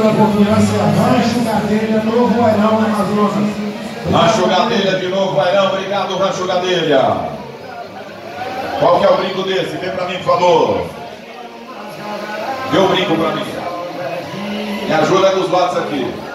Pela confiança, Rancho Gadelha, Novo Airão, Amazonas. Rancho Gadelha de novo, Airão, Obrigado, Rancho Gadelha. Qual que é o brinco desse? Vem pra mim, por favor. Dê o brinco pra mim. Me ajuda nos lados aqui.